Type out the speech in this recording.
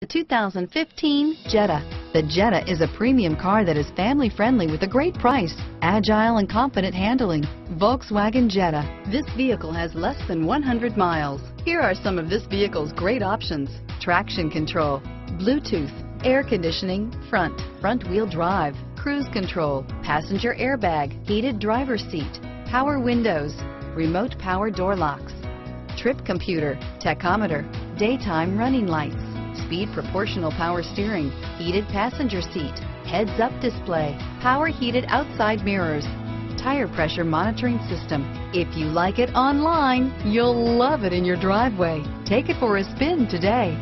The 2015 Jetta. The Jetta is a premium car that is family friendly with a great price, agile and confident handling. Volkswagen Jetta. This vehicle has less than 100 miles. Here are some of this vehicle's great options. Traction control, Bluetooth, air conditioning, front, front wheel drive, cruise control, passenger airbag, heated driver seat, power windows, remote power door locks, trip computer, tachometer, daytime running lights, speed proportional power steering, heated passenger seat, heads-up display, power heated outside mirrors, tire pressure monitoring system. If you like it online, you'll love it in your driveway. Take it for a spin today.